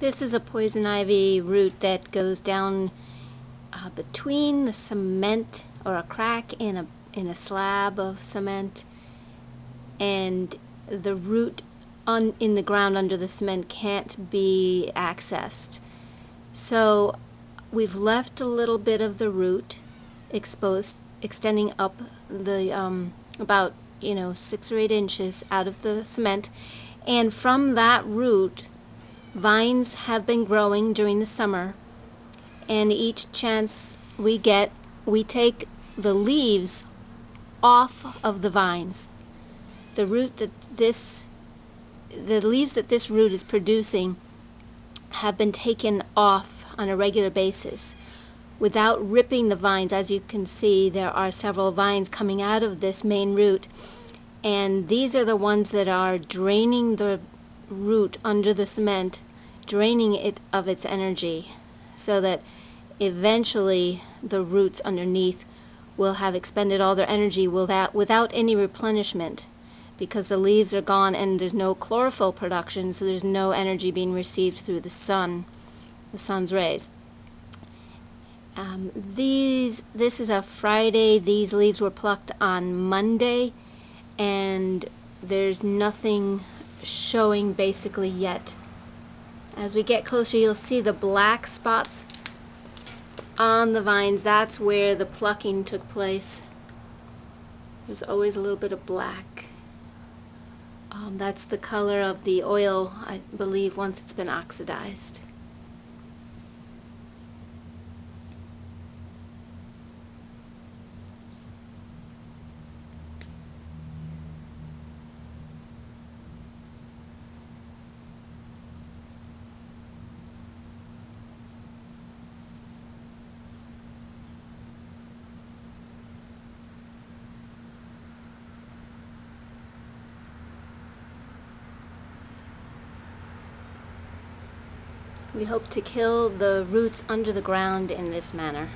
This is a poison ivy root that goes down uh, between the cement or a crack in a in a slab of cement and the root on in the ground under the cement can't be accessed. So we've left a little bit of the root exposed extending up the um, about you know six or eight inches out of the cement and from that root Vines have been growing during the summer, and each chance we get, we take the leaves off of the vines. The root that this, the leaves that this root is producing have been taken off on a regular basis without ripping the vines. As you can see, there are several vines coming out of this main root, and these are the ones that are draining the root under the cement, draining it of its energy so that eventually the roots underneath will have expended all their energy without, without any replenishment because the leaves are gone and there's no chlorophyll production so there's no energy being received through the sun, the sun's rays. Um, these, this is a Friday, these leaves were plucked on Monday and there's nothing showing basically yet. As we get closer you'll see the black spots on the vines. That's where the plucking took place. There's always a little bit of black. Um, that's the color of the oil, I believe, once it's been oxidized. We hope to kill the roots under the ground in this manner.